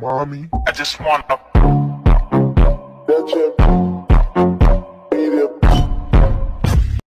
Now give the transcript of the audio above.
mommy. I just wanna. That's it.